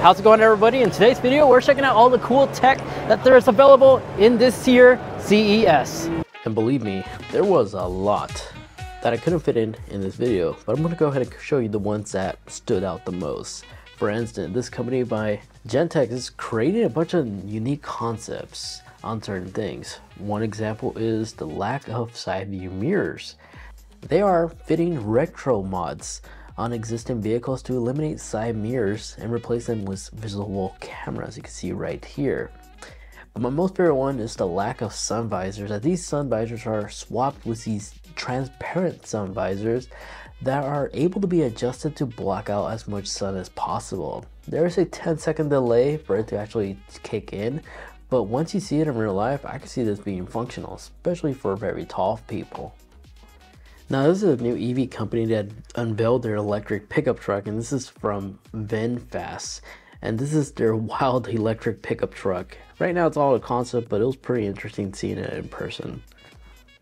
How's it going everybody? In today's video, we're checking out all the cool tech that there is available in this year CES. And believe me, there was a lot that I couldn't fit in in this video, but I'm gonna go ahead and show you the ones that stood out the most. For instance, this company by Gentex is creating a bunch of unique concepts on certain things. One example is the lack of side view mirrors. They are fitting retro mods on existing vehicles to eliminate side mirrors and replace them with visible cameras you can see right here. But my most favorite one is the lack of sun visors as these sun visors are swapped with these transparent sun visors that are able to be adjusted to block out as much sun as possible. There is a 10 second delay for it to actually kick in, but once you see it in real life, I can see this being functional, especially for very tall people. Now this is a new EV company that unveiled their electric pickup truck and this is from VinFast and this is their wild electric pickup truck. Right now it's all a concept but it was pretty interesting seeing it in person.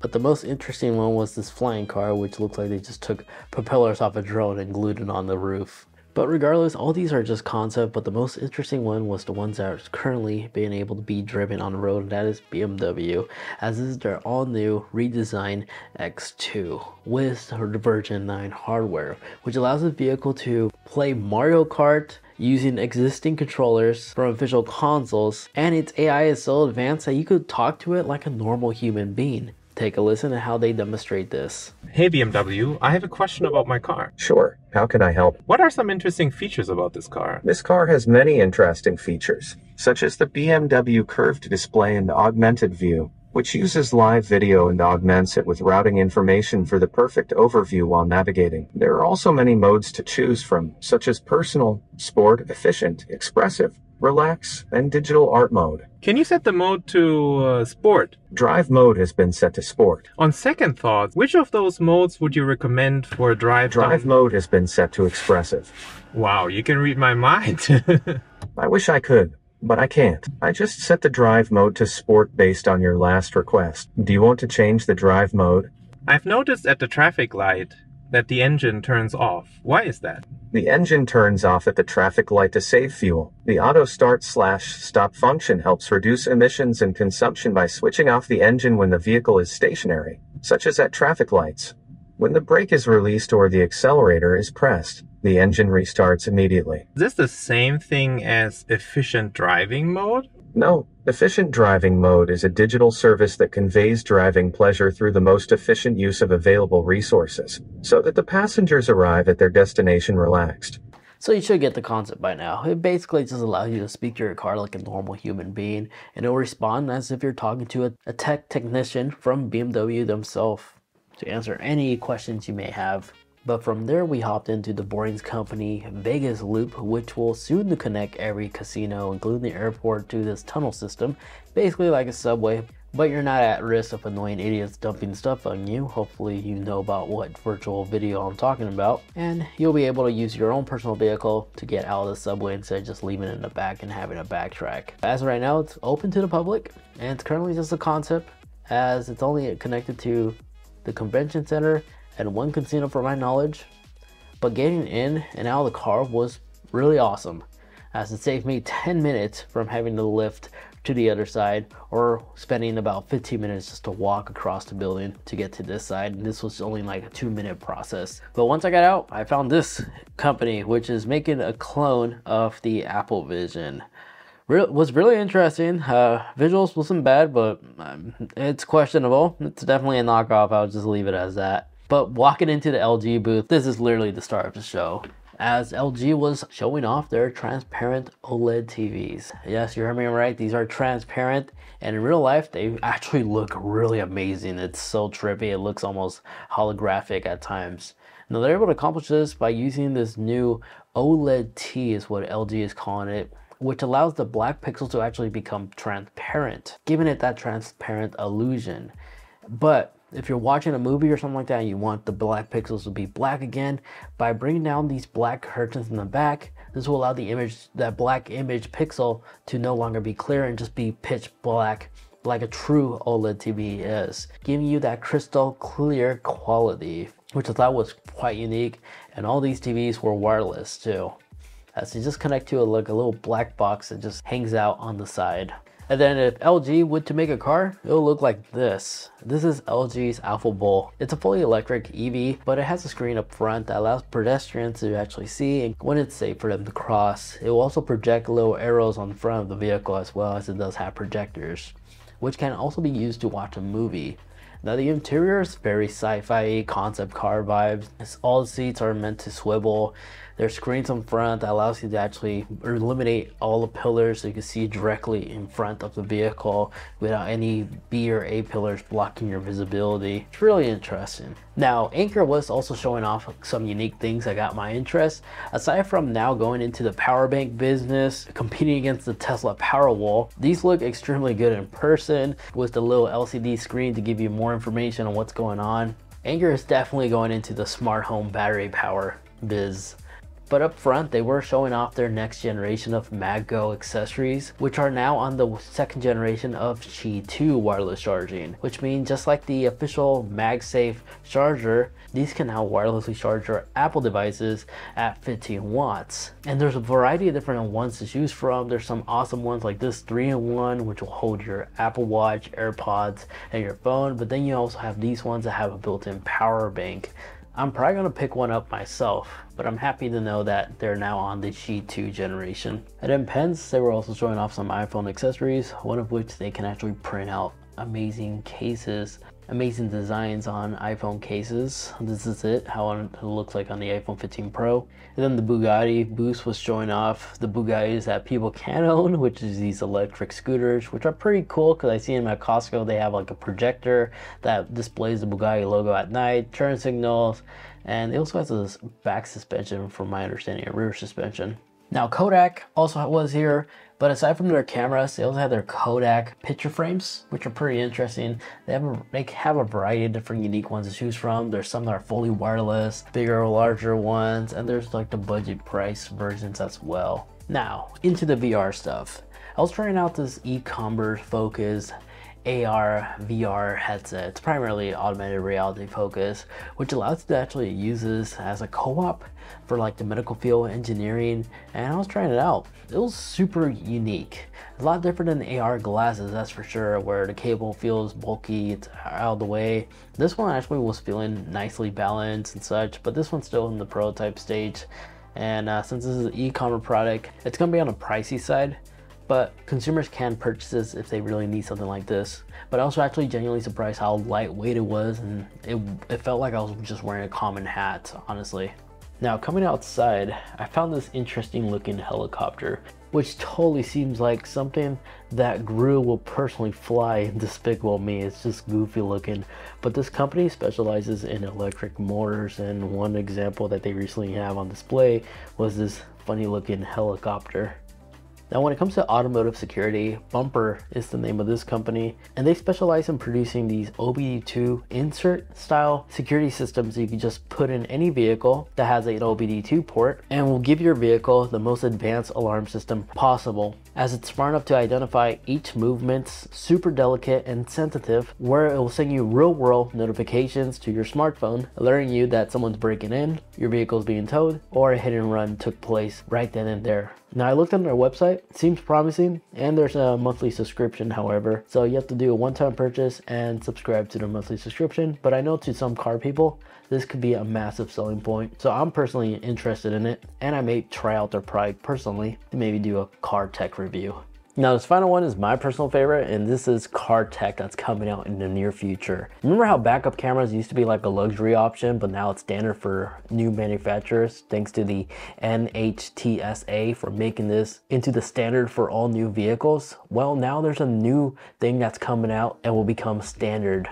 But the most interesting one was this flying car which looks like they just took propellers off a drone and glued it on the roof. But regardless, all these are just concept, but the most interesting one was the ones that are currently being able to be driven on the road, and that is BMW, as this is their all-new redesigned X2 with the version 9 hardware, which allows the vehicle to play Mario Kart using existing controllers from official consoles, and its AI is so advanced that you could talk to it like a normal human being. Take a listen to how they demonstrate this. Hey BMW, I have a question about my car. Sure, how can I help? What are some interesting features about this car? This car has many interesting features, such as the BMW curved display and augmented view, which uses live video and augments it with routing information for the perfect overview while navigating. There are also many modes to choose from, such as personal, sport, efficient, expressive, relax, and digital art mode. Can you set the mode to uh, sport? Drive mode has been set to sport. On second thought, which of those modes would you recommend for a drive? Drive mode has been set to expressive. Wow, you can read my mind. I wish I could, but I can't. I just set the drive mode to sport based on your last request. Do you want to change the drive mode? I've noticed at the traffic light that the engine turns off. Why is that? The engine turns off at the traffic light to save fuel. The auto start slash stop function helps reduce emissions and consumption by switching off the engine when the vehicle is stationary, such as at traffic lights. When the brake is released or the accelerator is pressed, the engine restarts immediately. Is this the same thing as efficient driving mode? No, efficient driving mode is a digital service that conveys driving pleasure through the most efficient use of available resources, so that the passengers arrive at their destination relaxed. So you should get the concept by now. It basically just allows you to speak to your car like a normal human being, and it'll respond as if you're talking to a, a tech technician from BMW themselves to answer any questions you may have. But from there, we hopped into the Boring Company Vegas Loop, which will soon connect every casino, including the airport, to this tunnel system, basically like a subway. But you're not at risk of annoying idiots dumping stuff on you. Hopefully you know about what virtual video I'm talking about. And you'll be able to use your own personal vehicle to get out of the subway instead of just leaving it in the back and having a backtrack. As of right now, it's open to the public and it's currently just a concept as it's only connected to the convention center and one casino for my knowledge. But getting in and out of the car was really awesome as it saved me 10 minutes from having to lift to the other side or spending about 15 minutes just to walk across the building to get to this side. And this was only like a two minute process. But once i got out i found this company which is making a clone of the apple vision. Real, was really interesting. Uh, visuals wasn't bad but um, it's questionable. It's definitely a knockoff. I'll just leave it as that but walking into the LG booth, this is literally the start of the show as LG was showing off their transparent OLED TVs. Yes, you heard me right, these are transparent and in real life they actually look really amazing. It's so trippy, it looks almost holographic at times. Now they're able to accomplish this by using this new OLED T is what LG is calling it which allows the black pixels to actually become transparent, giving it that transparent illusion. But if you're watching a movie or something like that and you want the black pixels to be black again, by bringing down these black curtains in the back, this will allow the image, that black image pixel to no longer be clear and just be pitch black like a true OLED TV is, giving you that crystal clear quality, which I thought was quite unique. And all these TVs were wireless too. Uh, as you just connect to a, like a little black box that just hangs out on the side. And then if LG would to make a car, it'll look like this. This is LG's Alpha-able. It's a fully electric EV, but it has a screen up front that allows pedestrians to actually see when it's safe for them to cross. It will also project little arrows on the front of the vehicle as well as it does have projectors, which can also be used to watch a movie. Now the interior is very sci-fi concept car vibes. all the seats are meant to swivel there's screens in front that allows you to actually eliminate all the pillars so you can see directly in front of the vehicle without any B or A pillars blocking your visibility. It's really interesting. Now, Anker was also showing off some unique things that got my interest. Aside from now going into the power bank business, competing against the Tesla Powerwall, these look extremely good in person with the little LCD screen to give you more information on what's going on. Anker is definitely going into the smart home battery power biz. But up front, they were showing off their next generation of MagGo accessories, which are now on the second generation of Qi 2 wireless charging, which means just like the official MagSafe charger, these can now wirelessly charge your Apple devices at 15 watts. And there's a variety of different ones to choose from. There's some awesome ones like this 3-in-1, which will hold your Apple Watch, AirPods, and your phone. But then you also have these ones that have a built-in power bank. I'm probably gonna pick one up myself, but I'm happy to know that they're now on the G2 generation. At Impens, they were also showing off some iPhone accessories, one of which they can actually print out amazing cases amazing designs on iPhone cases. This is it, how it looks like on the iPhone 15 Pro. And then the Bugatti boost was showing off the Bugattis that people can own, which is these electric scooters, which are pretty cool because I see them at Costco. They have like a projector that displays the Bugatti logo at night, turn signals, and it also has this back suspension from my understanding, a rear suspension. Now Kodak also was here but aside from their cameras, they also have their Kodak picture frames, which are pretty interesting. They have a, they have a variety of different unique ones to choose from. There's some that are fully wireless, bigger, or larger ones, and there's like the budget price versions as well. Now, into the VR stuff. I was trying out this e-commerce focus AR VR headset. It's primarily augmented reality focus, which allows you to actually use this as a co-op for like the medical field engineering. And I was trying it out. It was super unique. A lot different than the AR glasses, that's for sure, where the cable feels bulky, it's out of the way. This one actually was feeling nicely balanced and such, but this one's still in the prototype stage. And uh, since this is an e-commerce product, it's gonna be on the pricey side but consumers can purchase this if they really need something like this. But I was actually genuinely surprised how lightweight it was and it, it felt like I was just wearing a common hat, honestly. Now coming outside, I found this interesting looking helicopter, which totally seems like something that Gru will personally fly Despicable Me. It's just goofy looking. But this company specializes in electric motors and one example that they recently have on display was this funny looking helicopter. Now when it comes to automotive security, Bumper is the name of this company and they specialize in producing these OBD2 insert style security systems you can just put in any vehicle that has an OBD2 port and will give your vehicle the most advanced alarm system possible as it's smart enough to identify each movement's super delicate and sensitive where it will send you real world notifications to your smartphone alerting you that someone's breaking in, your vehicle is being towed, or a hit and run took place right then and there. Now I looked on their website, seems promising, and there's a monthly subscription however. So you have to do a one-time purchase and subscribe to their monthly subscription. But I know to some car people, this could be a massive selling point. So I'm personally interested in it and I may try out their product personally to maybe do a car tech review. Now this final one is my personal favorite and this is car tech that's coming out in the near future. Remember how backup cameras used to be like a luxury option but now it's standard for new manufacturers thanks to the NHTSA for making this into the standard for all new vehicles? Well now there's a new thing that's coming out and will become standard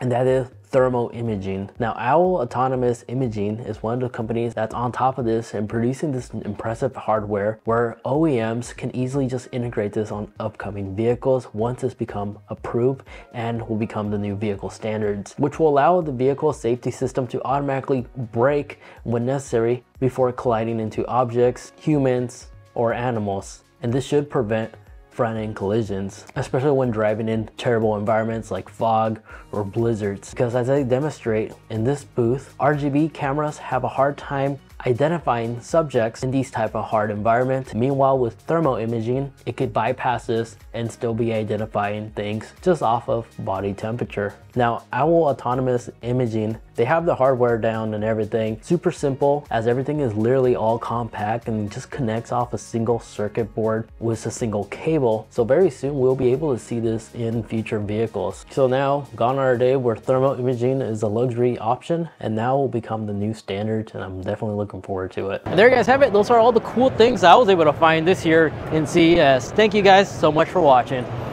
and that is thermal imaging. Now Owl Autonomous Imaging is one of the companies that's on top of this and producing this impressive hardware where OEMs can easily just integrate this on upcoming vehicles once it's become approved and will become the new vehicle standards, which will allow the vehicle safety system to automatically brake when necessary before colliding into objects, humans, or animals. And this should prevent front-end collisions, especially when driving in terrible environments like fog or blizzards. Because as I demonstrate in this booth, RGB cameras have a hard time identifying subjects in these type of hard environments. Meanwhile, with thermal imaging, it could bypass this and still be identifying things just off of body temperature. Now, Owl Autonomous Imaging, they have the hardware down and everything. Super simple as everything is literally all compact and just connects off a single circuit board with a single cable. So very soon we'll be able to see this in future vehicles. So now, gone are our day where thermal imaging is a luxury option and now will become the new standard and I'm definitely looking forward to it. And there you guys have it. Those are all the cool things I was able to find this year in CES. Thank you guys so much for watching.